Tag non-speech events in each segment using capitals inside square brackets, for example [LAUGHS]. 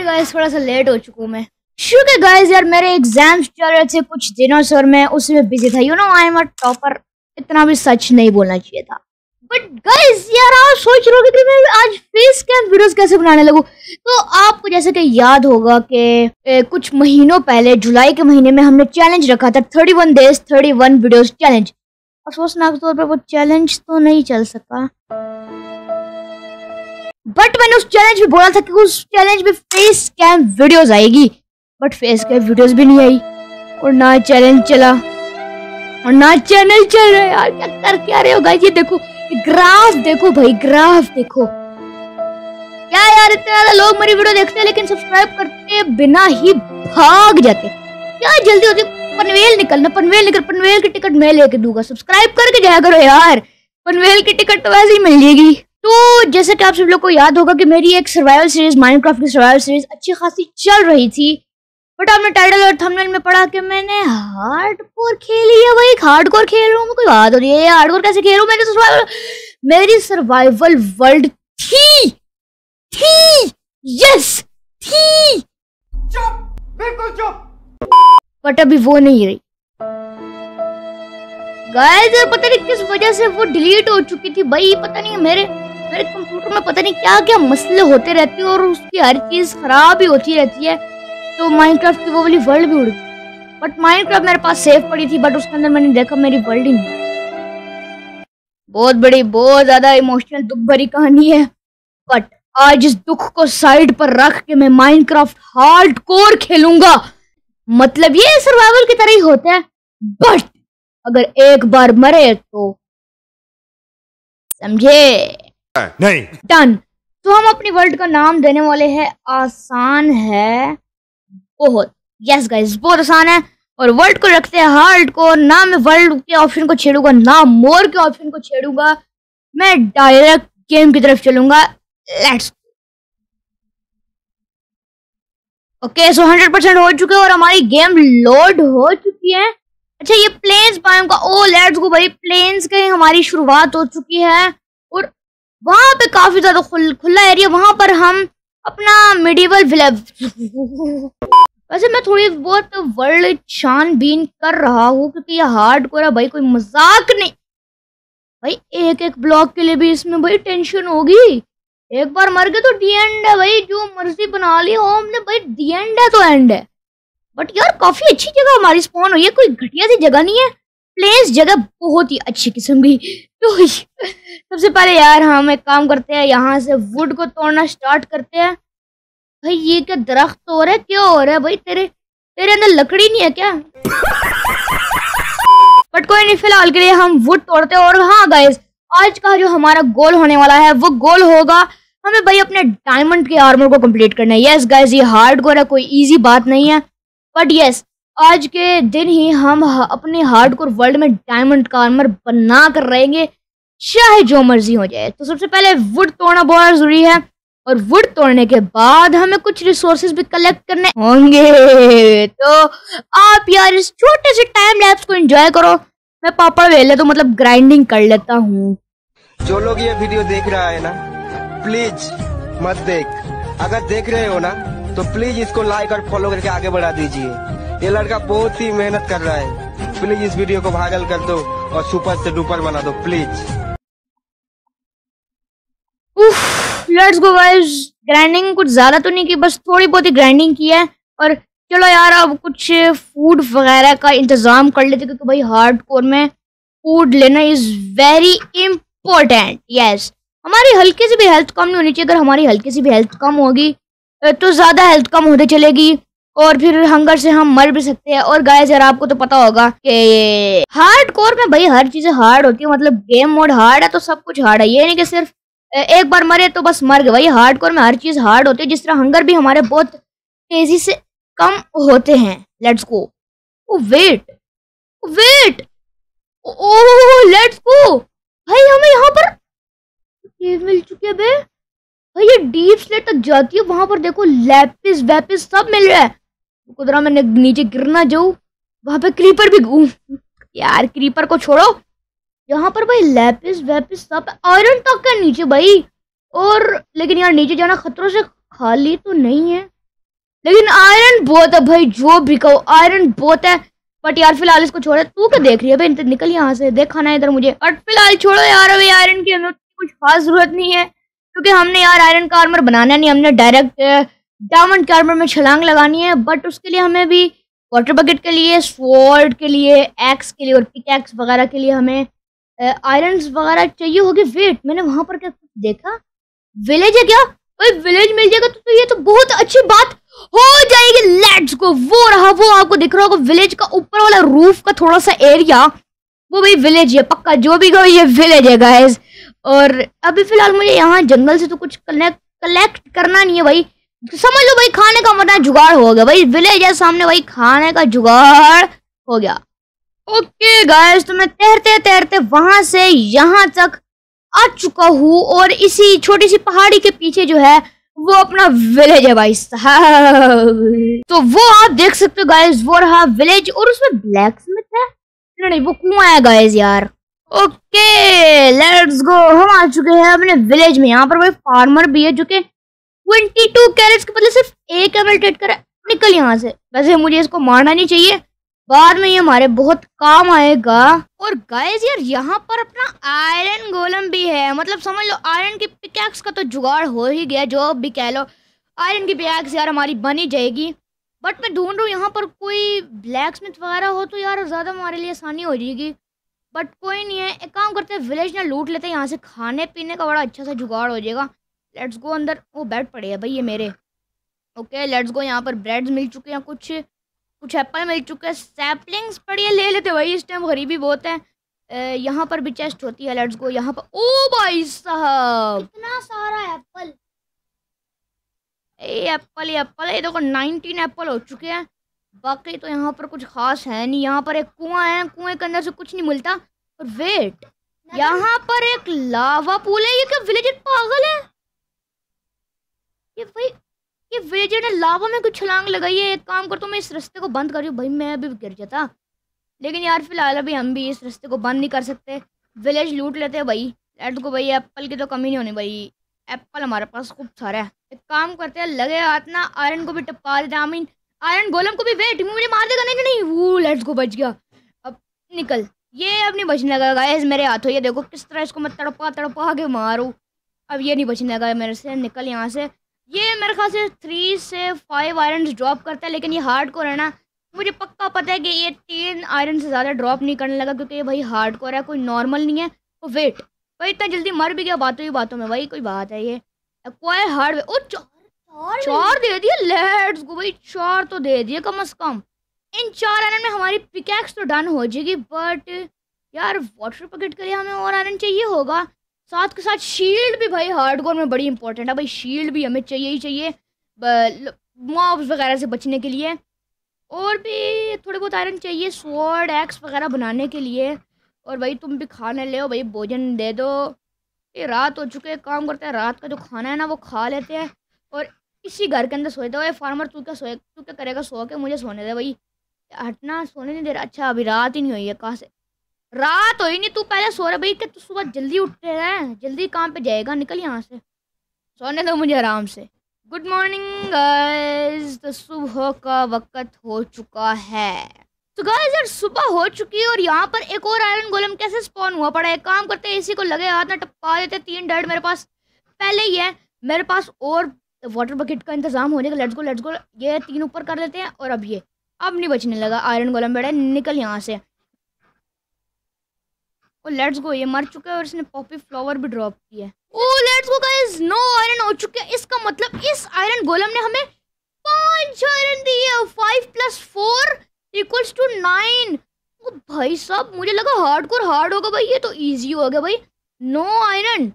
Sorry guys थोड़ा सा late हो चुका हूँ मैं। शुक्र गाइस यार, मेरे एग्ज़ाम्स चल रहे थे कुछ दिनों से और मैं उसमें बिज़ी था। You know I am a topper इतना भी सच नहीं बोलना चाहिए था। बट गाइस यार, आप सोच रहे हो कि मैं आज फेस कैम वीडियोस कैसे बनाने लगूं? तो आपको जैसे कि याद होगा कि कुछ महीनों पहले, जुलाई के महीने में हमने चैलेंज रखा था 31 डेज़ 31 वीडियोस चैलेंज अफसोसनाक तौर पर वो चैलेंज तो नहीं चल सका। बट मैंने उस चैलेंज में बोला था कि उस चैलेंज में फेस कैम वीडियोस आएगी। बट फेस कैम वीडियोस भी नहीं आई। और ना चैलेंज चला। और ना चैनल चल रहा है यार। क्या कर क्या रहे हो गाइस ये देखो ग्राफ देखो भाई ग्राफ देखो। क्या यार, इतने ज़्यादा लोग मेरी वीडियो देखते हैं, लेकिन सब्सक्राइब करते बिना ही भाग जाते। क्या जल्दी होती पनवेल निकलना, पनवेल निकल, पनवेल की टिकट मैं लेके दूँगा। सब्सक्राइब करके जाया करो यार। पनवेल की टिकट तो वैसे ही मिल जाएगी। तो जैसे कि आप सब लोग को याद होगा कि मेरी एक सर्वाइवल सीरीज़ माइनक्राफ्ट की सर्वाइवल सीरीज़ अच्छी खासी चल रही थी। बट आपने टाइटल और थंबनेल में पढ़ा कि मैंने हार्डकोर खेली है भाई। हार्डकोर खेल रहा हूँ कोई बात हो रही है। हार्डकोर कैसे खेल? रहा हूँ मैंने सर्वाइवल मेरी सर्वाइवल वर्ल्ड थी। थी। यस थी। चुप! बिल्कुल चुप! बट अभी वो नहीं रही। गाइस पता नहीं किस वजह से वो डिलीट हो चुकी थी। भाई पता नहीं मेरे मेरे कंप्यूटर में पता नहीं क्या क्या मसले होते रहते हैं और उसकी हर चीज़ खराब ही होती रहती है। तो माइनक्राफ्ट की वो वाली वर्ल्ड भी उड़ गई। बट माइनक्राफ्ट मेरे पास सेव पड़ी थी बट उसके अंदर मैंने देखा मेरी वर्ल्ड ही नहीं। बहुत बड़ी, बहुत ज़्यादा इमोशनल दुख भरी कहानी है। बट आज इस दुख को साइड पर रख के मैं माइनक्राफ्ट हार्ड कोर खेलूँगा। मतलब ये सर्वाइवल की तरह ही होता है। बट अगर एक बार मरे तो समझे? नहीं। डन तो हम अपनी वर्ल्ड का नाम देने वाले हैं आसान है बहुत। यस गाइस बहुत आसान है। और वर्ल्ड को रखते हैं हार्ड को। ना मैं वर्ल्ड के ऑप्शन को छेड़ूँगा ना मोर के ऑप्शन को छेड़ूँगा। मैं डायरेक्ट गेम की तरफ़ चलूँगा। Let's okay so hundred percent हो चुके हैं और हमारी गेम लोड हो चुकी है। अच्छा ये प्लेन्स बायोम का ओ लेट्स गो भाई। प्लेन्स के हमारी शुरुआत हो चुकी है। वहाँ पे काफ़ी ज़्यादा खुल, खुला एरिया वहाँ पर हम अपना मिडिवल वैसे मैं थोड़ी बहुत वर्ल्ड छानबीन कर रहा हूँ क्योंकि ये हार्ड कोर है भाई कोई मज़ाक नहीं। भाई एक एक ब्लॉक के लिए भी इसमें भाई टेंशन होगी। एक बार मर गए तो डी एंड है भाई जो मर्ज़ी बना ली हो हमने भाई डी एंड है तो एंड है। बट यार काफ़ी अच्छी जगह हमारी स्पॉन हुई है कोई घटिया सी जगह नहीं है। प्लेस जगह बहुत ही अच्छी किस्म की। तो [LAUGHS] सबसे पहले यार हम एक काम करते हैं, यहाँ से वुड को तोड़ना स्टार्ट करते हैं। भाई, ये क्या दरख्त हो रहा है? क्या हो रहा है भाई? तेरे तेरे अंदर लकड़ी नहीं है क्या? बट कोई नहीं, फ़िलहाल के लिए हम वुड तोड़ते हैं। और हाँ गाइस आज का जो हमारा गोल होने वाला है, वो गोल होगा हमें भाई अपने डायमंड के आर्मर को कंप्लीट करना है। यस गाइस ये हार्ड गोल है, कोई इजी बात नहीं है। बट यस आज के दिन ही हम अपने हार्डकोर वर्ल्ड में डायमंड का आर्मर बना कर रहेंगे, चाहे जो मर्ज़ी हो जाए। तो सबसे पहले वुड तोड़ना बहुत ज़रूरी है, और वुड तोड़ने के बाद हमें कुछ रिसोर्सेज भी कलेक्ट करने होंगे। तो आप यार इस छोटे से टाइम लैप्स को एंजॉय करो। मैं पापड़ वेले तो मतलब ग्राइंडिंग कर लेता हूँ। जो लोग ये वीडियो देख रहा है ना प्लीज़ मत देख। अगर देख रहे हो ना तो प्लीज़ इसको लाइक और फॉलो करके आगे बढ़ा दीजिए। ये लड़का बहुत ही मेहनत कर रहा है। प्लीज़ इस वीडियो को वायरल कर दो और सुपर से डुपर बना दो please let's go guys grinding कुछ ज़्यादा तो नहीं की, बस थोड़ी बहुत ही ग्राइंडिंग की है। और चलो यार, अब कुछ फ़ूड वगैरह का इंतज़ाम कर लेते क्योंकि भाई हार्ड कोर में फ़ूड लेना इज़ वेरी इम्पोर्टेंट यस हमारी हल्की सी भी हेल्थ कम नहीं होनी चाहिए। अगर हमारी हल्की सी भी हेल्थ कम होगी तो ज़्यादा हेल्थ कम होते चलेगी। और फिर हंगर से हम मर भी सकते हैं। और गाय यार, आपको तो पता होगा कि हार्ड कोर में भाई हर चीज़ें हार्ड होती है। मतलब गेम मोड हार्ड है तो सब कुछ हार्ड है। ये नहीं कि सिर्फ़ एक बार मरे तो बस मर गए। भाई हार्ड कोर में हर चीज़ हार्ड होती है। जिस तरह हंगर भी हमारे बहुत तेज़ी से कम होते हैं। Let's go wait wait let's go भाई, हमें यहाँ पर मिल चुके हैं भाई, ये डीप स्लेट तक जाती है। वहाँ पर देखो लैपिस वैपिस सब मिल रहा है। कुदरा मैंने नीचे गिरना जाऊँ, वहाँ पे क्रीपर भी यार क्रीपर को छोड़ो। यहाँ पर भाई लैपिस वैपिस सब आयरन तक है नीचे भाई। और लेकिन यार नीचे जाना खतरों से खाली तो नहीं है। लेकिन आयरन बहुत है भाई, जो भी कहो आयरन बहुत है। बट यार फ़िलहाल इसको छोड़े। तू क्या देख रही है भाई? निकल यहाँ से, देखा ना इधर मुझे। बट फ़िलहाल छोड़ो यार, अभी आयरन की हमें कुछ खास ज़रूरत नहीं है। क्योंकि हमने यार आयरन का आर्मर बनाना नहीं, हमने डायरेक्ट डायमंड के में छलांग लगानी है बट उसके लिए हमें भी वाटर बकेट के लिए स्वॉर्ड के लिए एक्स के लिए और पिक एक्स वगैरह के लिए हमें आयरन वगैरह चाहिए होगी। वेट मैंने वहाँ पर क्या कुछ देखा? विलेज है क्या? भाई विलेज मिल जाएगा तो, तो ये तो बहुत अच्छी बात हो जाएगी। लेट्स गो वो रहा वो आपको दिख रहा होगा। विलेज का ऊपर वाला रूफ का थोड़ा सा एरिया वो भाई विलेज है पक्का जो भी कहो ये विलेज है गाइस और अभी फ़िलहाल मुझे यहाँ जंगल से तो कुछ कलेक्ट कलेक्ट करना नहीं है भाई। समझ लो भाई, खाने का मतलब जुगाड़ हो गया। भाई विलेज है, सामने भाई, खाने का जुगाड़ हो गया। ओके गाइस तो मैं तैरते तैरते वहाँ से यहाँ तक आ चुका हूँ और इसी छोटी सी पहाड़ी के पीछे जो है, वो अपना विलेज है भाई साहब। तो वो आप देख सकते हो गाइस वो रहा विलेज और उसमें ब्लैक स्मिथ है। नहीं नहीं, वो कुआँ है गाइस यार। ओके लेट्स गो हम आ चुके हैं अपने विलेज में। यहाँ पर भाई फार्मर भी है, जो कि ट्वेंटी टू कैरेट्स के बदले सिर्फ़ एक एमएल ट्रेड कर निकल यहाँ से। वैसे मुझे इसको मारना नहीं चाहिए। बाद में ये हमारे बहुत काम आएगा। और गाइस यार, यहाँ पर अपना आयरन गोलम भी है। मतलब समझ लो आयरन की पिकैक्स का तो जुगाड़ हो ही गया, जो भी कह लो। आयरन की पिकैक्स यार हमारी बन जाएगी। बट मैं ढूंढ रहा हूँ, यहाँ पर कोई ब्लैक स्मिथ वगैरह हो तो यार ज़्यादा हमारे लिए आसानी हो जाएगी। बट कोई नहीं है, एक काम करते हैं विलेज ना लूट लेते हैं, यहाँ से खाने पीने का बड़ा अच्छा सा जुगाड़ हो जाएगा। लेट्स गो अंदर। वो बेड पड़े हैं भाई ये मेरे। ओके लेट्स गो यहाँ पर ब्रेड्स मिल चुके हैं कुछ कुछ एप्पल मिल चुके हैं सैपलिंग्स पड़ी है ले लेते भाई इस टाइम गरीबी बहुत है। यहाँ पर भी चेस्ट होती है लेट्स गो यहाँ पर ओ भाई साहब! इतना सारा एप्पल ए एप्पल ये एप्पल ये देखो नाइनटीन एप्पल हो चुके हैं। बाकी तो यहाँ पर कुछ खास है नहीं। यहाँ पर एक कुआँ है कुएँ के अंदर से कुछ नहीं मिलता। और वेट यहाँ पर एक लावा पूल है। ये क्या विलेजर पागल है? ये भाई, ये विलेजर ने लावा में कुछ छलांग लगाई है। एक काम कर तो मैं इस रास्ते को बंद कर भाई, मैं अभी गिर जाता। लेकिन यार, फ़िलहाल अभी हम भी इस रास्ते को बंद नहीं कर सकते। विलेज लूट लेते हैं भाई। लेट्स को भाई एप्पल की तो कमी नहीं होनी भाई। एप्पल हमारे पास खूब सारा है। एक काम करते हैं, लगे हाथ ना आयरन को भी टपका देते आई आयरन गोलम को भी वेट मुझे मार देगा। नहीं नहीं वो लेट्स को बच गया। अब निकल। ये अब नहीं बचने लगा गाइस मेरे हाथों। ये देखो, किस तरह इसको मैं तड़पा तड़पा के मारूँ। अब ये नहीं बचने लगा मेरे से। निकल यहाँ से। ये मेरे ख्याल से थ्री से फाइव आयरन ड्रॉप करता है लेकिन ये हार्ड कोर है ना मुझे पक्का पता है कि ये तीन आयरन से ज़्यादा ड्रॉप नहीं करने लगा क्योंकि ये भाई हार्ड कोर है कोई नॉर्मल नहीं है तो वेट भाई इतना जल्दी मर भी गया बातों ही बातों में भाई कोई बात है ये। कोई हार्ड ओ चार चार दे दिए लेट्स गो भाई चार तो दे दिए कम अज कम। इन चार आयरन में हमारी पिकैक्स तो डन हो जाएगी बट यार वाटर पकेट के लिए हमें और आयरन चाहिए होगा। साथ के साथ शील्ड भी भाई हार्ड कोर में बड़ी इंपॉर्टेंट है। भाई शील्ड भी हमें चाहिए ही चाहिए मॉब्स वगैरह से बचने के लिए। और भी थोड़े बहुत आयरन चाहिए स्वॉर्ड एक्स वगैरह बनाने के लिए। और भाई तुम भी खाने ले भाई भोजन दे दो। ये रात हो चुके काम करते हैं, रात का जो खाना है ना, वो खा लेते हैं। और इसी घर के अंदर सोए थे फार्मर तू क्या सोए तू क्या करेगा? सो के मुझे सोने दे भाई। हटना, सोने नहीं दे रहा। अच्छा अभी रात ही नहीं हुई है, कहाँ से रात हो ही नहीं तू पहले सो रहा भाई क्या तू सुबह जल्दी उठते हैं? जल्दी काम पे जाएगा, निकल यहाँ से। सोने दो मुझे आराम से। गुड मॉर्निंग गाइस तो सुबह का वक्त हो चुका है। तो गाइस यार, सुबह हो चुकी है और यहाँ पर एक और आयरन गोलम कैसे स्पॉन हुआ? पड़ा है काम करते इसी को लगे हाथ ना टपका देते तीन डेड मेरे पास। पहले ही है मेरे पास और वाटर बकेट का इंतज़ाम होने का। लेट्स गो लेट्स गो ये तीन ऊपर कर लेते हैं और अब ये। अब नहीं बचने लगा आयरन गोलम बेटा, निकल यहाँ से। ओ लेट्स गो ये मर चुका है और इसने पॉपी फ्लावर भी ड्रॉप किया है। ओ let's go guys no iron हो चुके हैं। इसका मतलब इस आयरन गोलम ने हमें पाँच आयरन दिए five plus four equals to nine oh भाई साहब मुझे लगा हार्ड कोर हार्ड होगा भाई ये तो इजी हो गया भाई। No iron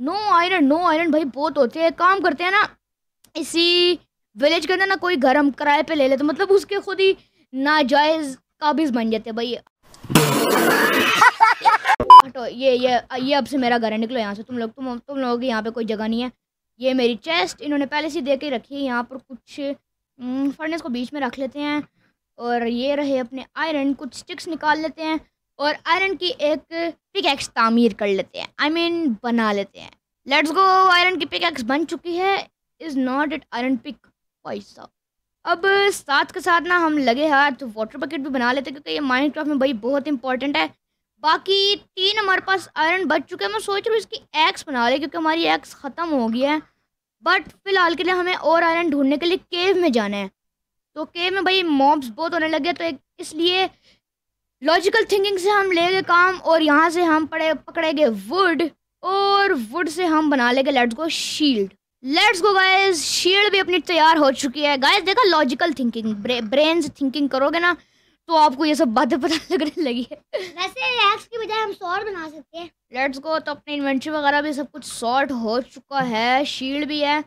no iron no iron भाई बहुत होते हैं। काम करते हैं ना इसी विलेज के अंदर ना कोई घर हम किराए पे ले लेते मतलब उसके खुद ही नाजायज काबिज बन जाते भाई। [LAUGHS] हटो ये ये ये अब से मेरा घर है निकलो यहाँ से। तुम लोग तुम तुम लोगों की यहाँ पे कोई जगह नहीं है। ये मेरी चेस्ट इन्होंने पहले से दे के रखी है यहाँ पर कुछ फर्नेस को बीच में रख लेते हैं। और ये रहे अपने आयरन कुछ स्टिक्स निकाल लेते हैं। और आयरन की एक पिकैक्स तामीर कर लेते हैं। आई I मीन mean, बना लेते हैं। लेट्स गो आयरन की पिकैक्स बन चुकी है। Is not it iron pick पैसा अब साथ के साथ ना हम लगे हाथ वाटर बकेट भी बना लेते हैं क्योंकि ये माइंड में भाई बहुत इंपॉर्टेंट है। बाकी तीन हमारे पास आयरन बच चुके हैं। मैं सोच रहा हूँ इसकी एक्स बना ले, क्योंकि हमारी एक्स ख़त्म हो गई है। बट फ़िलहाल के लिए हमें और आयरन ढूँढने के लिए केव में जाना है। तो केव में भाई मॉब्स बहुत होने लगे तो इसलिए लॉजिकल थिंकिंग से हम लेंगे काम, और यहाँ से हम पड़े, पकड़ेंगे वुड और वुड से हम बना लेंगे let's go shield let's go guys shield भी अपनी तैयार हो चुकी है। गाइस देखा लॉजिकल थिंकिंग ब्रेन थिंकिंग करोगे ना तो आपको ये सब बातें पता [LAUGHS] लगने लगी है। वैसे एक्स की बजाय हम सॉर्ड बना सकते हैं। लेट्स गो तो अपने इन्वेंट्री वगैरह भी सब कुछ सॉर्ट हो चुका है शील्ड भी है।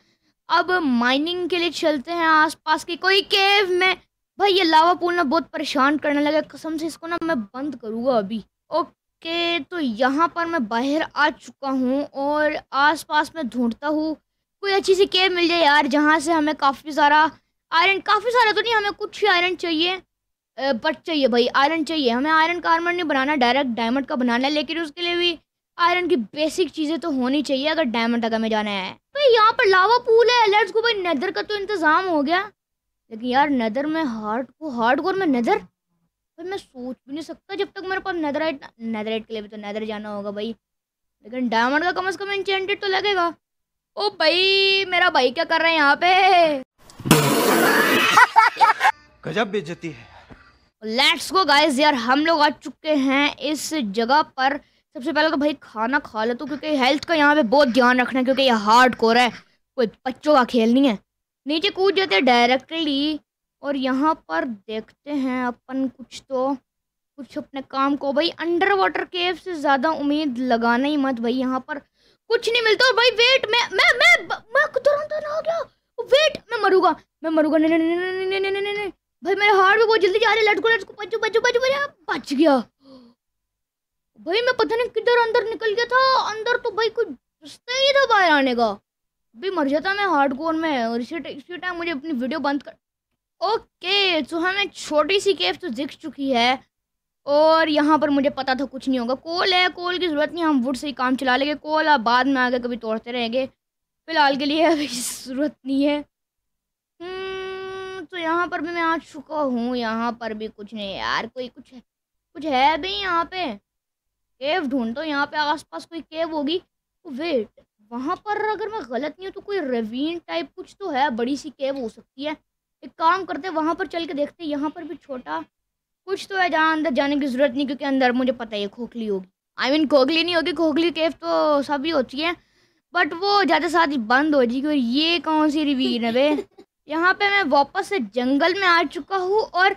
अब माइनिंग के लिए चलते हैं आसपास की कोई केव में। भाई ये लावा पूल ना बहुत परेशान करने लगा कसम से इसको ना मैं बंद करूँगा अभी। ओके तो यहाँ पर मैं बाहर आ चुका हूँ और आसपास में ढूंढता हूँ। कोई अच्छी सी केव मिल जाए यार जहाँ से हमें काफ़ी सारा आयरन काफ़ी सारा तो नहीं हमें कुछ ही आयरन चाहिए। बट चाहिए भाई आयरन चाहिए। हमें आयरन का आर्मर नहीं बनाना डायरेक्ट डायमंड का बनाना है, लेकिन उसके लिए भी आयरन की बेसिक चीज़ें तो होनी चाहिए अगर डायमंड तक हमें जाना है। भाई, यहाँ पर लावा पूल है लेट्स गो भाई नदर का तो इंतज़ाम हो गया। लेकिन यार नदर में हार्ड को हार्ड कोर में नदर भाई, मैं सोच भी नहीं सकता जब तक मेरे पास नदराइट नदराइट के लिए भी तो नदर जाना होगा भाई। लेकिन डायमंड का कम अज़ कम इंचेंटेड तो लगेगा। ओ भाई, मेरा भाई क्या कर रहे हैं यहाँ पे? गजब बेइज्जती है। लेट्स गो गाइस यार हम लोग आ चुके हैं इस जगह पर सबसे पहले तो भाई खाना खा ले तो क्योंकि हेल्थ का यहाँ पे बहुत ध्यान रखना है क्योंकि ये हार्ड कोर है कोई बच्चों का खेल नहीं है नीचे कूद जाते हैं डायरेक्टली और यहाँ पर देखते हैं अपन कुछ तो कुछ अपने काम को भाई अंडर वाटर केव से ज़्यादा उम्मीद लगाना ही मत भाई यहाँ पर कुछ नहीं मिलता और भाई वेट मैं मैं मैं मैं तुरंत आ गया वेट मैं मरूँगा मैं मरूँगा नहीं नहीं नहीं नहीं नहीं नहीं भाई, मेरे हार्ट में बहुत जल्दी जा रहे लटको लटको बचो बचो बचो बचो बच गया। भाई, मैं पता नहीं किधर अंदर निकल गया था। अंदर तो भाई कोई रास्ता ही था बाहर आने का। भाई मर जाता मैं हार्ड कोर में, और इसी इसी टाइम मुझे अपनी वीडियो बंद कर ओके तो हमें छोटी सी केव तो दिख चुकी है। और यहाँ पर मुझे पता था कुछ नहीं होगा। कोल है कोल की ज़रूरत नहीं, हम वुड से ही काम चला लेंगे। कोल आप बाद में आगे कभी तोड़ते रहेंगे। फ़िलहाल के लिए अभी [LAUGHS] ज़रूरत नहीं है। तो यहाँ पर भी मैं आ चुका हूँ यहाँ पर भी कुछ नहीं यार कोई कुछ है कुछ है भी यहाँ पे। केव ढूंढ यहाँ पे आसपास कोई केव होगी। तो वेट वहाँ पर अगर मैं गलत नहीं हूँ तो कोई रवीन टाइप कुछ तो है बड़ी सी केव हो सकती है। एक काम करते वहाँ पर चल के देखते यहाँ पर भी छोटा कुछ तो है जहाँ अंदर जाने की ज़रूरत नहीं क्योंकि अंदर मुझे पता है खोखली होगी। आई I मीन mean, खोखली नहीं होगी खोखली केव तो सभी होती है बट वो ज़्यादा साथ ही बंद हो जाएगी और ये कौन सी रिवीन है बे यहाँ पे मैं वापस से जंगल में आ चुका हूँ और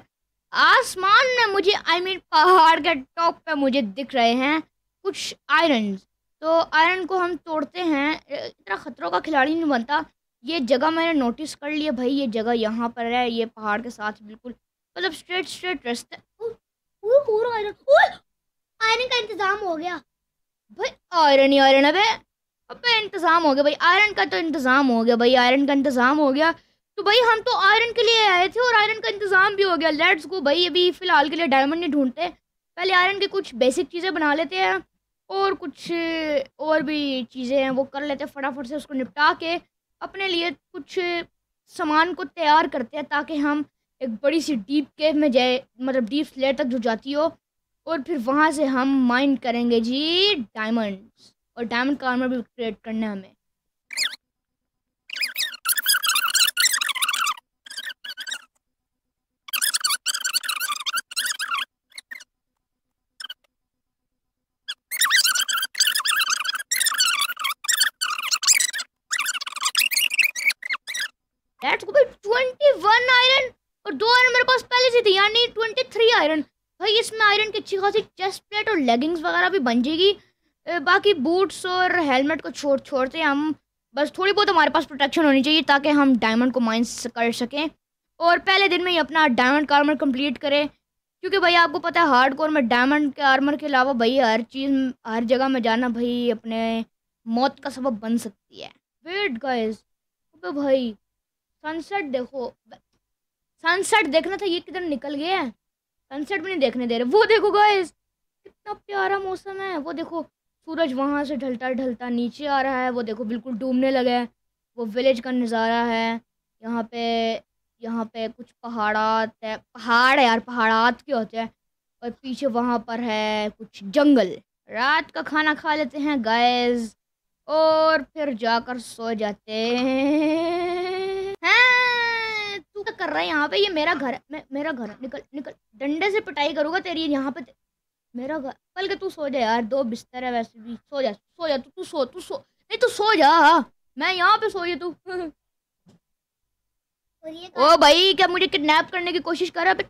आसमान में मुझे आई I मीन mean, पहाड़ के टॉप पे मुझे दिख रहे हैं कुछ आयरन तो आयरन को हम तोड़ते हैं। इतना ख़तरों का खिलाड़ी नहीं बनता। ये जगह मैंने नोटिस कर लिया भाई ये जगह यहाँ पर है ये पहाड़ के साथ बिल्कुल मतलब स्ट्रेट स्ट्रेट रास्ते। आयरन आयरन का इंतज़ाम हो गया। भाई आयरन ही आयरन अबे अबे इंतज़ाम हो गया भाई। आयरन का तो इंतज़ाम हो गया भाई। आयरन का इंतज़ाम हो गया। तो भाई हम तो आयरन के लिए आए थे और आयरन का इंतज़ाम भी हो गया। लेट्स गो भाई, अभी फ़िलहाल के लिए डायमंड नहीं ढूंढते। पहले आयरन की कुछ बेसिक चीज़ें बना लेते हैं और कुछ, और भी चीज़ें हैं, वो कर लेते हैं फटाफट से उसको निपटा के। अपने लिए कुछ सामान को तैयार करते हैं ताकि हम एक बड़ी सी डीप केव में जाए मतलब डीप स्लेट तक जो जाती हो। और फिर वहाँ से हम माइंड करेंगे जी डायमंड्स और डायमंड का भी क्रिएट करना है हमें लेट्स गो भाई ट्वेंटी वन आयरन और दो आयरन मेरे पास पहले से थी, यानी ट्वेंटी थ्री आयरन। भाई, इसमें आयरन की अच्छी खासी चेस्ट प्लेट और लेगिंग्स वगैरह भी बन जाएगी। बाकी बूट्स और हेलमेट को छोड़ छोड़ते हम। बस थोड़ी बहुत हमारे पास प्रोटेक्शन होनी चाहिए ताकि हम डायमंड को माइंस कर सकें। और पहले दिन में ही अपना डायमंड का आर्मर कंप्लीट करें। क्योंकि भाई, आपको पता है हार्ड कोर में डायमंड के आर्मर के अलावा भाई, हर चीज़, हर जगह में जाना भाई अपने मौत का सबब बन सकती है। वेट गाइस भाई सनसेट देखो। सनसेट देखना था, ये किधर निकल गया है? सनसेट भी नहीं देखने दे रहे। वो देखो गाइस कितना प्यारा मौसम है। वो देखो, सूरज वहाँ से ढलता ढलता नीचे आ रहा है। वो देखो, बिल्कुल डूबने लगा है। वो विलेज का नज़ारा है। यहाँ पे यहाँ पे कुछ पहाड़ात है। पहाड़ है यार, पहाड़ात के होते हैं। और पीछे वहाँ पर है कुछ जंगल। रात का खाना खा लेते हैं गाइस और फिर जाकर सो जाते हैं। हैं, तू क्या कर रहा है यहाँ पे ये मेरा घर है मे, मेरा घर है। निकल निकल डंडे से पिटाई करूँगा तेरी यहाँ पे ते- मेरा घर कल के तू सो जा यार दो बिस्तर है वैसे भी सो जा सो जा तू तू सो तू सो नहीं तू सो जा मैं यहाँ पे सो जा तू। ओ भाई क्या मुझे किडनैप करने की कोशिश कर रहा है?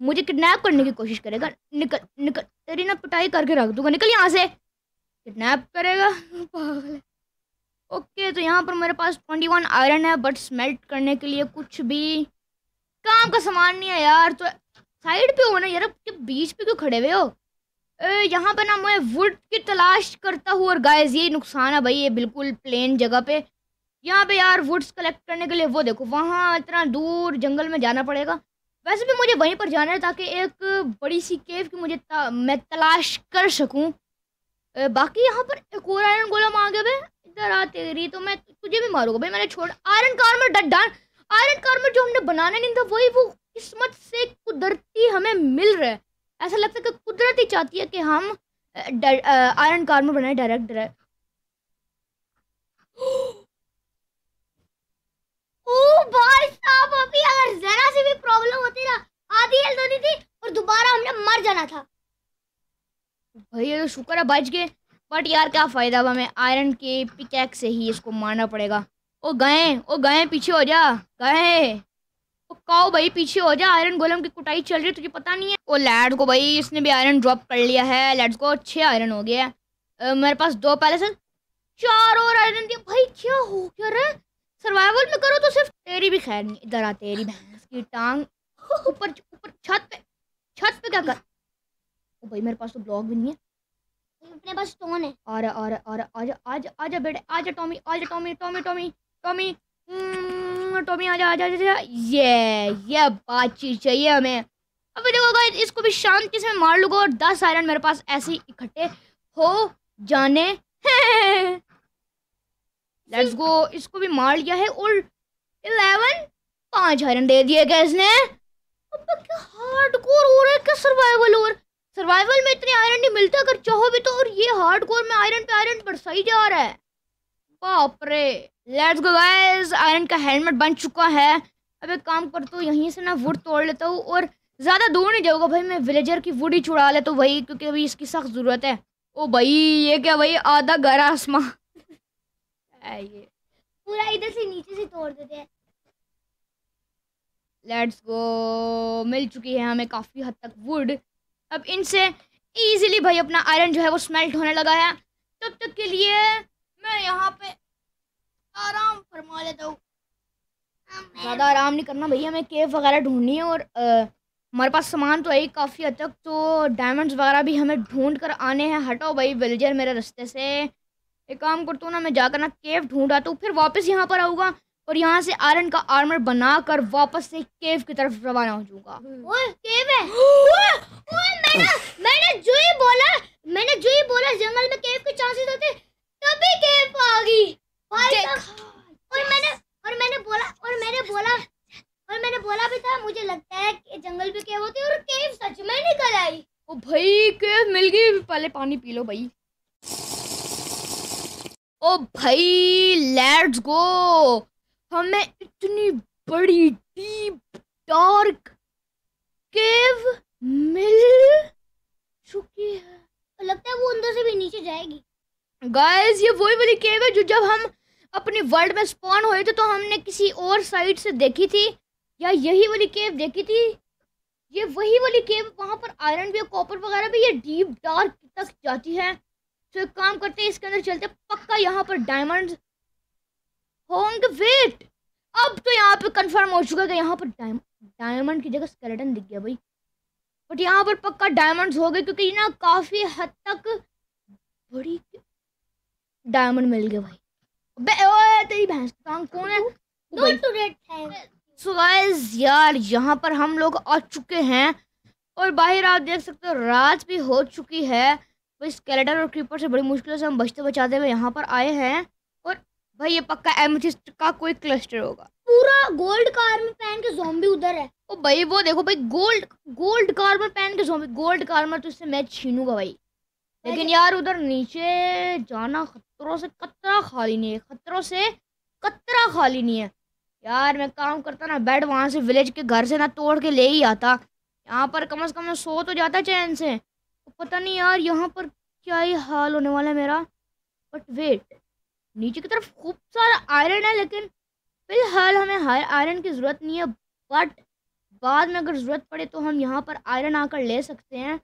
मुझे किडनैप करने की कोशिश करेगा। निकल निकल तेरी ना पिटाई करके रख दूँगा निकल यहाँ से। किडनैप करेगा [LAUGHS] पागल है। ओके तो यहाँ पर मेरे पास ट्वेंटी वन आयरन है बट स्मेल्ट करने के लिए कुछ भी काम का सामान नहीं है यार तो साइड पे हो ना यार के बीच पे क्यों खड़े हुए हो? यहाँ पे ना मैं वुड की तलाश करता हूँ, और गाइस ये नुकसान है भाई, ये बिल्कुल प्लेन जगह पे। यहाँ पे यार वुड्स कलेक्ट करने के लिए, वो देखो, वहाँ इतना दूर जंगल में जाना पड़ेगा। वैसे भी मुझे वहीं पर जाना है, ताकि एक बड़ी सी केव की मुझे मैं तलाश कर सकूँ। बाकी यहाँ पर एक और आयरन गोलम आ गया इधर आ तेरी तो मैं तुझे भी मारूँगा। भाई, मैंने छोड़ आयरन कार्मर डन आयरन कार्मर जो हमने बनाना नहीं था, वही वो किस्मत से कुदरती हमें मिल रहा है। ऐसा लगता है कि कुदरत ही चाहती है कि हम आयरन कार्मर बनाए डायरेक्ट डायरेक्ट ओ भाई साहब, अभी अगर जरा सी भी प्रॉब्लम होती ना, आधी हेल्थ होती थी और दोबारा हमने मर जाना था। भाई, ये तो शुक्र है, बच गए। बट यार क्या फ़ायदा हमें आयरन के पिकैक से ही इसको मारना पड़ेगा। ओ गए ओ गए, पीछे हो जा, गए। ओ काओ भाई, पीछे हो जा आयरन गोलम की कुटाई चल रही है, तुझे पता नहीं है? ओ लैड को भाई, इसने भी आयरन ड्रॉप कर लिया है। लेट्स को छः आयरन हो गया। है मेरे पास दो पहले से चार और आयरन दिया भाई, क्या हो क्या रहा सर्वाइवल में करो तो सिर्फ़ तेरी भी खैर नहीं, इधर आ, तेरी भैंस की टांग। ऊपर ऊपर, छत पे छत पे क्या कर? ओ भाई, मेरे पास तो ब्लॉक भी नहीं है। अपने पास स्टोन है। रहा रहा आ रहा आजा आजा आजा बेटे, आजा टॉमी आजा Tommy Tommy Tommy Tommy Tommy आजा आजा आजा ये ये बातचीत चाहिए हमें। अबे देखो गाइस इसको भी शांति से मार लूँगा और दस आयरन मेरे पास ऐसे ही इकट्ठे हो जाने लेट्स गो इसको भी मार लिया है और इलेवन पाँच आयरन दे दिए क्या इसने अबे क्या हार्डकोर हो रहा है, क्या सर्वाइवल और सर्वाइवल में इतने आयरन नहीं मिलते अगर चाहो भी तो और ये हार्डकोर में आयरन पे आयरन बढ़ता ही जा रहा है। बाप रे लेट्स गो गाइस आयरन का हेलमेट बन चुका है। अब एक काम करता हूँ यहीं से ना वुड तोड़ लेता हूँ और ज़्यादा दूर नहीं जाऊँगा भाई मैं विलेजर की वुड ही छुड़ा लेता हूँ भाई क्योंकि अभी इसकी सख्त ज़रूरत है। ओ भाई ये क्या भाई आधा घर आसमां [LAUGHS] ये। पूरा इधर से नीचे से तोड़ देते हैं। लेट्स गो मिल चुकी है हमें काफ़ी हद तक वुड अब इनसे इजीली भाई अपना आयरन जो है वो स्मेल्ट होने लगा है। तब तक के लिए मैं यहाँ पे आराम फरमा लेता हूँ। ज़्यादा आराम नहीं करना भैया, हमें केव वगैरह ढूंढनी है और हमारे पास सामान तो है काफ़ी हद तक तो डायमंड्स वगैरह भी हमें ढूंढ कर आने हैं। हटाओ भाई विलेजर मेरे रास्ते से। एक काम करता हूँ ना, मैं जाकर ना केव ढूंढ आता हूँ, फिर वापस यहाँ पर आऊँगा। और यहाँ से आयरन का आर्मर बनाकर वापस से केव की तरफ़ रवाना हो जाऊँगा। ओए केव है। [GASPS] ओए ओए मैंने मैंने जो ही बोला मैंने जो ही बोला जंगल में केव के चांसेस होते तभी केव आ गई। भाई और मैंने और मैंने बोला और मैंने बोला और मैंने बोला भी था मुझे लगता है कि जंगल में केव होती है और केव सच में निकल आई। ओ भाई केव मिल गई पहले पानी पी लो भाई। ओ भाई लेट्स गो हमें इतनी बड़ी डीप डार्क केव मिल चुकी है। लगता है वो अंदर से भी नीचे जाएगी। गाइस ये वही वाली केव है जो जब हम अपनी वर्ल्ड में स्पॉन हुए थे तो हमने किसी और साइड से देखी थी या यही वाली केव देखी थी। ये वही वाली केव वहाँ पर आयरन भी कॉपर वगैरह भी ये डीप डार्क तक जाती है। तो एक काम करते हैं इसके अंदर चलते पक्का यहाँ पर डायमंड्स होंगे वेट। अब तो यहाँ पे कंफर्म हो चुका है कि यहाँ पर डायमंड की जगह स्केलेटन दिख गया भाई। बट यहाँ पर पक्का डायमंड्स हो गए क्योंकि ना काफ़ी हद तक बड़ी डायमंड मिल गए भाई। ओए तेरी भैंस की कौन है? सो गाइस यार यहाँ पर हम लोग आ चुके हैं और बाहर आप देख सकते हो रात भी हो चुकी है। भाई स्केलेटन और क्रीपर से बड़ी मुश्किलों से हम बचते बचाते हुए यहाँ पर आए हैं। भाई ये पक्का एमथिस्ट का कोई क्लस्टर होगा। पूरा गोल्ड कार में पहन के जोम्बी उधर है। ओ भाई वो देखो भाई गोल्ड गोल्ड कार्मर पहन के zombie गोल्ड कार्मर तो इससे मैं छीनूँगा भाई। लेकिन यार उधर नीचे जाना खतरों से कतरा खाली नहीं है खतरों से कतरा खाली नहीं है। यार मैं काम करता ना बेड वहाँ से विलेज के घर से ना तोड़ के ले ही आता। यहाँ पर कम से कम मैं सो तो जाता चैन से। तो पता नहीं यार यहाँ पर क्या ही हाल होने वाला है मेरा। बट वेट नीचे की तरफ़ खूब सारा आयरन है, लेकिन फ़िलहाल हमें आयरन की ज़रूरत नहीं है बट बाद में अगर ज़रूरत पड़े तो हम यहाँ पर आयरन आकर ले सकते हैं।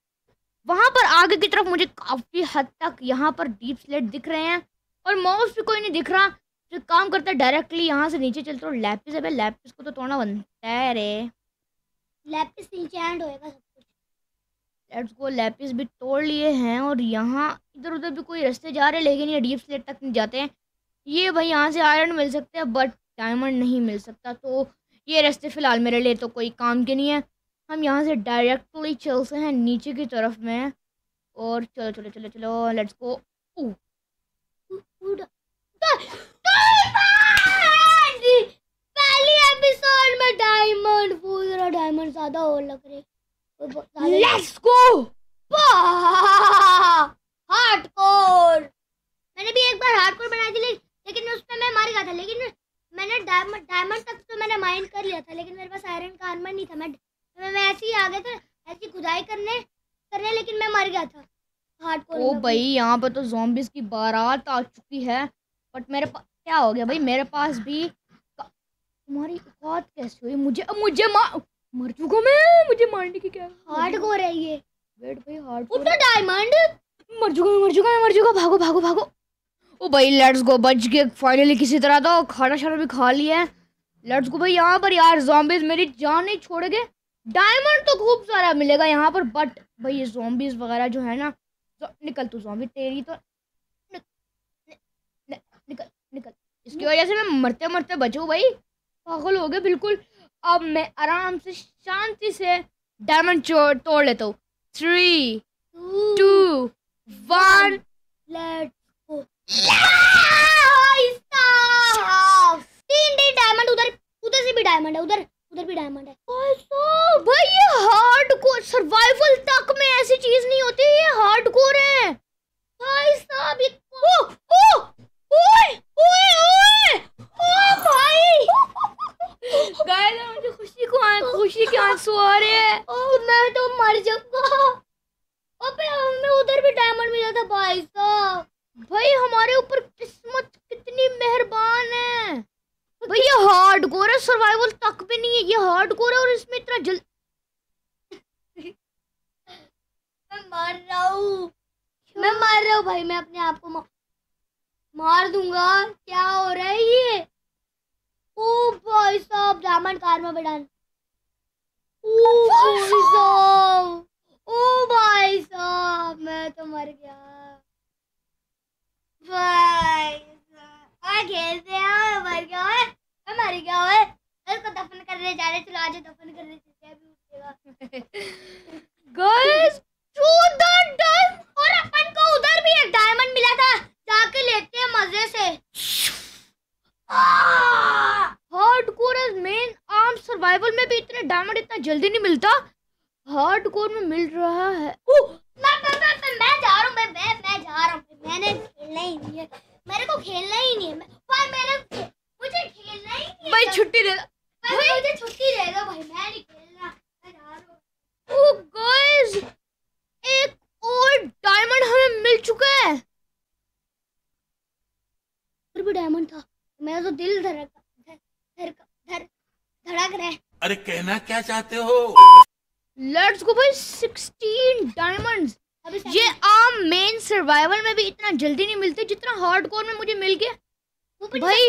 वहाँ पर आगे की तरफ़ मुझे काफ़ी हद तक यहाँ पर डीप स्लेट दिख रहे हैं, और माउस भी कोई नहीं दिख रहा, जो काम करता है डायरेक्टली यहाँ से नीचे चलते हो लैपिस है लैपिस को तो तोड़ना बनता है रे। लैपिस नीचे एंड होएगा लेट्स गो लैपिस भी तोड़ लिए हैं और यहाँ इधर उधर भी कोई रास्ते जा रहे हैं लेकिन ये डीप स्लेट तक नहीं जाते हैं ये भाई यहाँ से आयरन मिल सकते हैं बट डायमंड नहीं मिल सकता तो ये रास्ते फ़िलहाल मेरे लिए तो कोई काम के नहीं है हम यहाँ से डायरेक्टली चलते हैं नीचे की तरफ़ में और चलो चलो चलो चलो लेट्स गो एपिसोड में डायमंड डायमंड ज़्यादा और लग रहे लेट्स गो हार्डकोर मैंने भी एक बार हार्डकोर बनाई थी लेकिन उसमें मैं मार गया था। लेकिन मैंने डायमंड डायमंड तक तो मैंने कर लिया था लेकिन मेरे पास आयरन का आर्मर नहीं था। मैं मैं, मैं ऐसे ही आ गया था ऐसी खुदाई करने करने लेकिन मैं मर गया था। हार्डकोर ओ भाई यहाँ पर तो जोम्बिस की बारात आ चुकी है बट मेरे पास क्या हो गया भाई? मेरे पास भी तुम्हारी औकात कैसे हुई? मुझे मुझे मार मर चुका मैं मुझे मारने की क्या हार्डकोर है? ये। वेट भाई हार्ड तो डायमंड मर चुका मैं मर चुका मैं मर चुका भागो भागो भागो। ओ भाई लेट्स गो बच गए। फाइनली किसी तरह तो खाना शाना भी खा लिया है। लेट्स गो भाई यहाँ पर यार जॉम्बीज मेरी जान नहीं छोड़ेंगे। डायमंड तो खूब सारा मिलेगा यहाँ पर बट भाई ये जॉम्बीज वगैरह जो है ना तो निकल तू जॉम्बी तेरी तो नि, नि, निकल निकल। इसकी वजह से मैं मरते मरते बचू भाई। पागल हो गए बिल्कुल। अब मैं आराम से शांति से डायमंड तोड़ लेता हूँ। थ्री टू वन तीन तीन डायमंड उधर उधर से भी डायमंड है उधर उधर भी डायमंड है। भाई ये हार्डकोर सर्वाइवल तक में ऐसी चीज़ नहीं होती ये हार्डकोर है। भाई साहब ये ओ ओ ओए ओए ओए! ओ भाई! गाइस मुझे खुशी को आए खुशी के आँसू आ रहे हैं। मैं तो मर जाऊँगा। अबे हमें उधर भी डायमंड मिला था भाई साहब। भाई हमारे ऊपर किस्मत कितनी मेहरबान है। भाई ये हार्ड कोर है सर्वाइवल तक भी नहीं है। ये हार्ड कोर है और इसमें इतना जल्द मैं मर रहा हूँ। मैं मर रहा हूँ भाई मैं अपने आप को मार दूँगा। क्या हो रहा है ये? ओ भाई साहब डायमंड कार में बैठा ओ भाई साहब ओ भाई साहब मैं तो मर गया। खेलते हैं? मर गया है? मर गया है इसको दफन करने जा रहे चलो आज दफन करने चलते हैं गाइस टू द डन और अपन को उधर भी एक डायमंड मिला था जाके लेते हैं मज़े से। हार्डकोर एज मेन आर्म सर्वाइवल में भी इतने डायमंड इतना जल्दी नहीं मिलता। हार्डकोर में मिल रहा है। ओ, मैं मैं मैं मैं जा रहा हूँ मैं मैं मैं जा रहा हूँ। मैंने खेलना ही नहीं है। मेरे को खेलना ही नहीं है। भाई मेरे मुझे खेलना ही नहीं है। भाई छुट्टी दे। भाई मुझे छुट्टी दे दो भाई मैं नहीं खेलना। मैं जा रहा हूँ। ओ गाइस एक और डायमंड हमें मिल चुका है। और भी डायमंड था। मेरा तो दिल धड़क धर धड़क रहा है। अरे कहना क्या चाहते हो? लेट्स गो भाई 16 डायमंड्स ये आम मेन सर्वाइवल में भी इतना जल्दी नहीं मिलते जितना हार्डकोर में मुझे मिल गया। भाई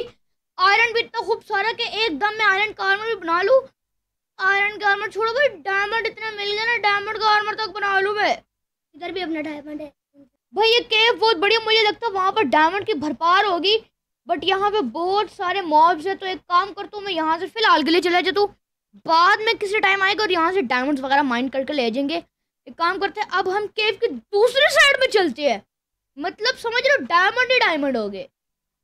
आयरन भी इतना खूब सारा कि एकदम मैं आयरन का आर्मर भी बना लूँ। आयरन का आर्मर छोड़ो भाई डायमंड इतना मिल गया ना डायमंड का आर्मर तक बना लूँ मैं। इधर भी अपना डायमंड है। भाई ये केव बहुत बढ़िया मुझे लगता है वहाँ पर डायमंड की भरपार होगी। बट यहाँ पे बहुत सारे मॉब्स है तो एक काम करता हूँ मैं यहाँ से फ़िलहाल के लिए चला जाता हूँ बाद में किसी टाइम आएगा और यहाँ से डायमंड्स वगैरह माइंड करके ले जाएँगे। एक काम करते हैं, अब हम केव के दूसरे साइड में चलते हैं। मतलब समझ हो डायमंड ही डायमंड हो गए।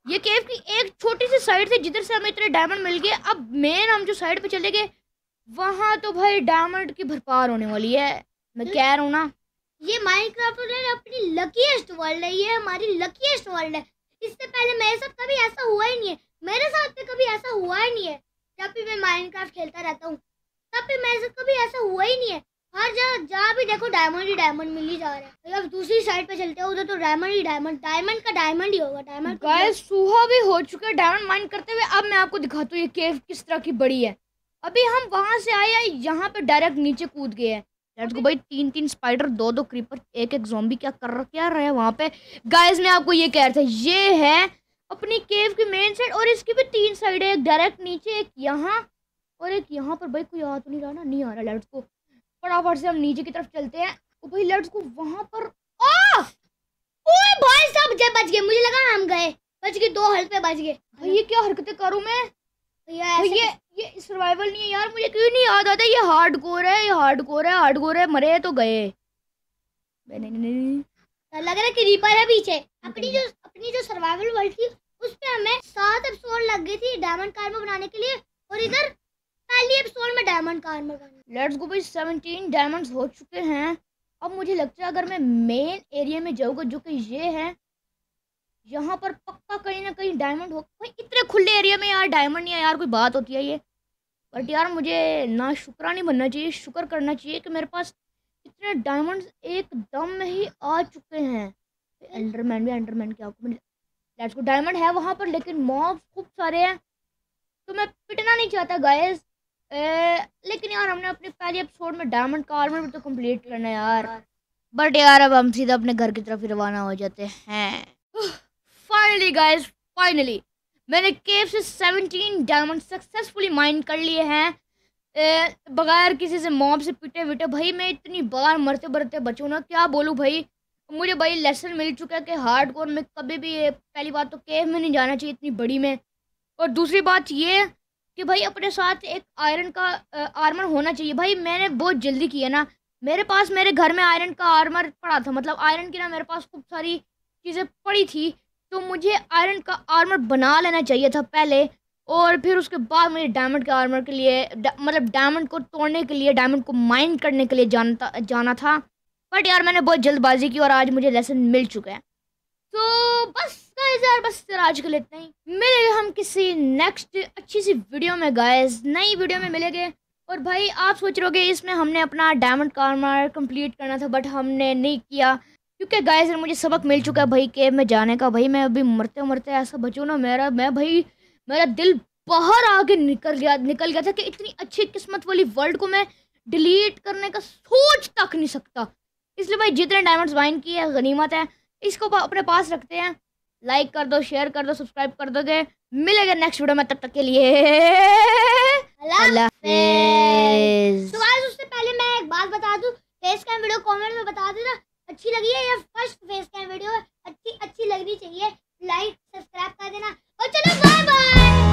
ये केव की एक छोटी सी साइड थी, जिधर से हमें इतने डायमंड मिल गए। अब मेन हम जो साइड पे चले गए, वहाँ तो भाई डायमंड की भरपार होने वाली है। मैं कह रहा हूँ ना। ये माइनक्राफ्ट अपनी लकीएस्ट वर्ल्ड है, ये हमारी लकीस्ट वर्ल्ड है। इससे पहले मेरे साथ कभी ऐसा हुआ ही नहीं है। मेरे साथ भी कभी ऐसा हुआ ही नहीं है। जब भी मैं माइनक्राफ्ट खेलता रहता हूँ, तब भी मेरे साथ कभी ऐसा हुआ ही नहीं है। हर जगह, जहाँ भी देखो डायमंड ही डायमंड मिल ही जा रहा है। तो दूसरी साइड पे चलते हो, उधर तो डायमंड ही डायमंड डायमंड का डायमंड ही होगा डायमंड गाइस सुहा भी हो चुका है डायमंड माइन करते हुए। अब मैं आपको दिखाता हूँ ये केव किस तरह की बड़ी है। अभी हम वहाँ से आए यहाँ पे डायरेक्ट नीचे कूद गए हैं। लेट्स गो भाई तीन तीन स्पाइडर दो दो क्रीपर एक एक जोम्बी क्या कर क्या रहे हैं वहाँ पे। गाइस मैं आपको ये कह रहा था ये है अपनी केव की मेन साइड और इसकी भी तीन साइड है एक डायरेक्ट नीचे एक यहाँ और एक यहाँ पर। भाई कोई आ तो नहीं रहा ना? नहीं आ रहा लेट्स को फटाफट से हम नीचे की तरफ़ चलते हैं। ओ भाई लेट्स को वहाँ पर। ओए भाई सब बच गए मुझे लगा हम गए। बच गए दो हेल्थ पे बच गए। भाई ये क्या हरकतें करूँ मैं? भैया ये ये सर्वाइवल नहीं है यार मुझे क्यों नहीं याद आता? ये हार्ड कोर है ये हार्ड कोर है हार्ड कोर है मरे तो गए। तो लग रहा है कि रीपर है पीछे। अपनी जो अपनी जो सर्वाइवल वर्ल्ड थी उस पे हमें सात एपिसोड लग गई थी डायमंड कार्मर बनाने के लिए और इधर पहली एपिसोड में डायमंड कार्मर बनाने लेट्स गो भाई 17 डायमंड्स हो चुके हैं। अब मुझे लगता है अगर मैं मेन एरिया में जाऊँगा जो कि ये है यहाँ पर पक्का कहीं ना कहीं डायमंड हो भाई, इतने खुले एरिया में यार डायमंड नहीं है यार, कोई बात होती है ये। बट यार मुझे ना शुक्रा नहीं बनना चाहिए, शुक्र करना चाहिए कि मेरे पास इतने डायमंड्स एकदम में ही आ चुके हैं। अंडरमैन भी अंडरमैन क्या लेट्स को डायमंड है वहाँ पर, लेकिन मॉब खूब सारे हैं। तो मैं पिटना नहीं चाहता गाइस लेकिन यार हमने अपने पहले एपिसोड में डायमंड का आर्मर तो कंप्लीट करना यार। बट यार, अब हम सीधा अपने घर की तरफ़ ही रवाना हो जाते हैं। फाइनली गाइस फाइनली मैंने केव से 17 डायमंड सक्सेसफुली माइन कर लिए हैं। बगैर किसी से मॉब से पिटे विटे, भाई, मैं इतनी बार मरते मरते बचूँ ना, क्या बोलूँ भाई? मुझे भाई लेसन मिल चुका है कि हार्ड कोर में कभी भी पहली बात तो केव में नहीं जाना चाहिए इतनी बड़ी में। और दूसरी बात ये कि भाई, अपने साथ एक आयरन का आर्मर होना चाहिए। भाई, मैंने बहुत जल्दी किया ना। मेरे पास, मेरे घर में आयरन का आर्मर पड़ा था। मतलब आयरन की ना मेरे पास खूब सारी चीज़ें पड़ी थी। तो मुझे आयरन का आर्मर बना लेना चाहिए था पहले, और फिर उसके बाद मुझे डायमंड के आर्मर के लिए मतलब डायमंड को तोड़ने के लिए डायमंड को माइन करने के लिए जाना जाना था। बट यार, मैंने बहुत जल्दबाजी की और आज मुझे लेसन मिल चुका है। तो बस यार, बस आज के लिए इतना ही। मिलेंगे हम किसी नेक्स्ट अच्छी सी वीडियो में गाइस नई वीडियो में मिलेंगे। और भाई, आप सोच रहे हो इसमें हमने अपना डायमंड का आर्मर कंप्लीट करना था बट हमने नहीं किया। क्योंकि गाइस मुझे सबक मिल चुका है भाई केव में जाने का भाई मैं अभी मरते मरते ऐसा बचूँ ना मेरा मैं भाई मेरा दिल बाहर आके निकल गया निकल गया था कि इतनी अच्छी किस्मत वाली वर्ल्ड को मैं डिलीट करने का सोच तक नहीं सकता। इसलिए भाई जितने डायमंड्स वाइन किए गनीमत है इसको अपने पास रखते हैं। लाइक कर दो शेयर कर दो सब्सक्राइब कर दोगे। मिलेगा नेक्स्ट वीडियो में तब तक के लिए। तो उससे पहले मैं एक बात बता दूँ फेस कैम वीडियो कमेंट में बता देना। अच्छी लगी है ये फ़र्स्ट फेस कैम वीडियो अच्छी अच्छी लगनी चाहिए। लाइक सब्सक्राइब कर देना। और चलो बाय बाय